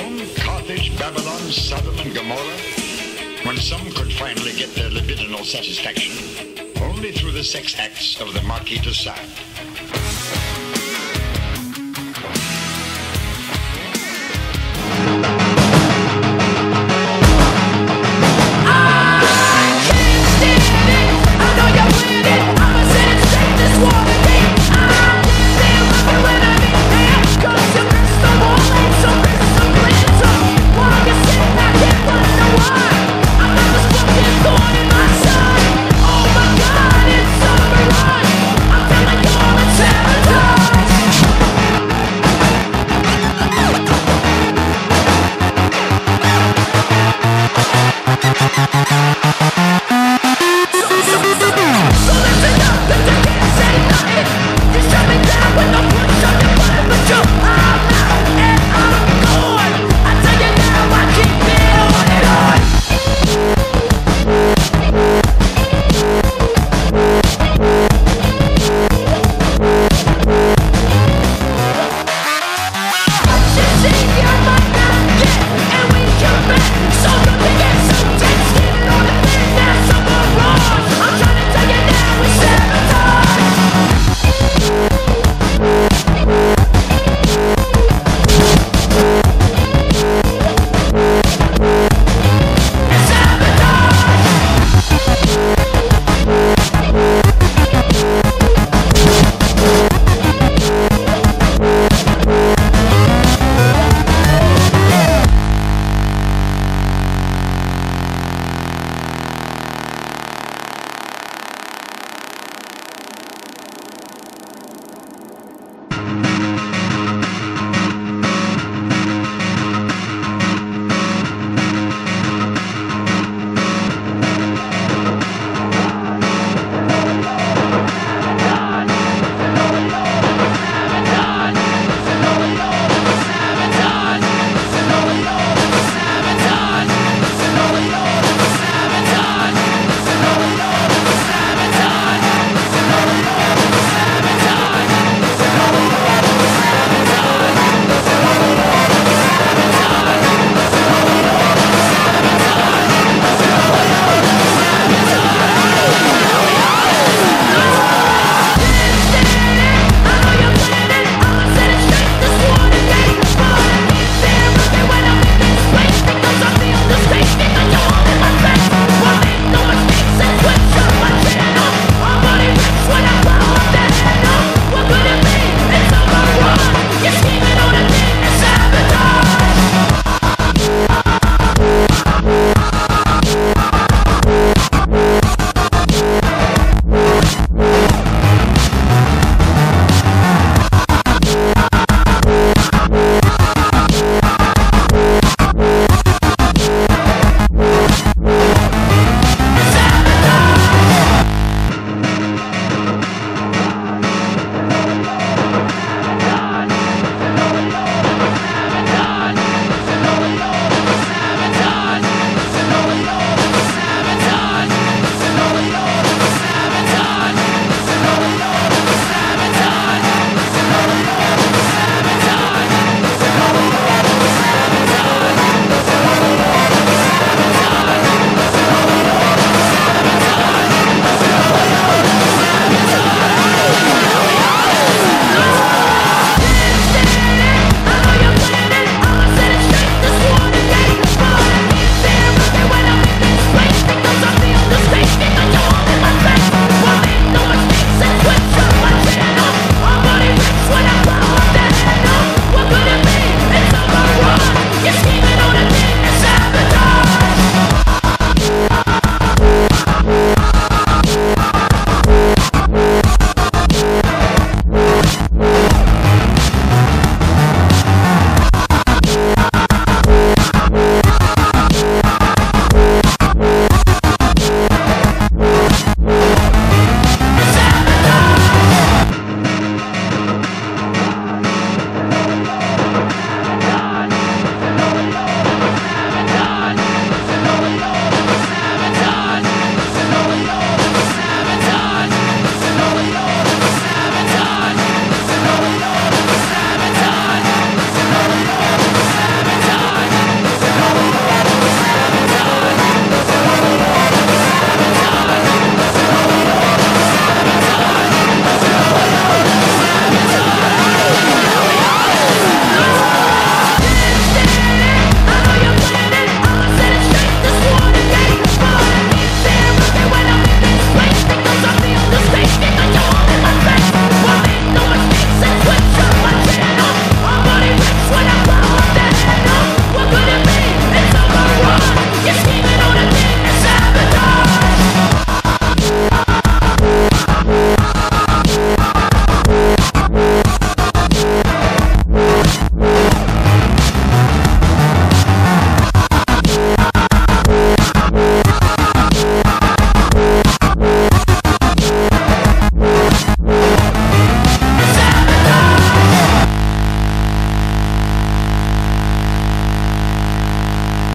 Rome, Carthage, Babylon, Sodom, and Gomorrah, when some could finally get their libidinal satisfaction only through the sex acts of the Marquis de Sade.